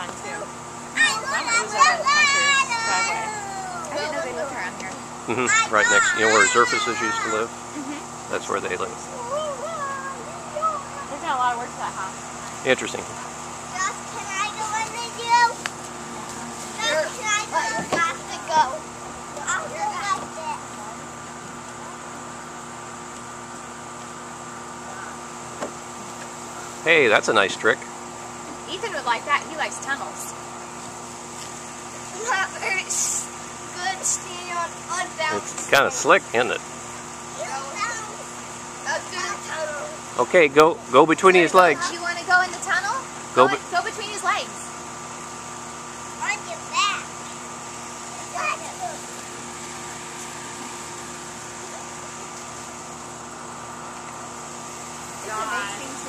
done too. Grandma was over in Hunter's driveway. I didn't know they lived around here. hmm Right next, you know where Zerfuses used to live? Mm-hmm. That's where they live. They've done a lot of work to that house. Interesting. Josh, can I go in with you? Josh, can I go? You have to go. I'll go like this. Hey, that's a nice trick. Ethan would like that. He likes tunnels. That hurts. Good standing on unbound. It's kind of slick, isn't it? Okay, go go between his legs. You want to go in the tunnel? Go, go, go between his legs. On your back. God.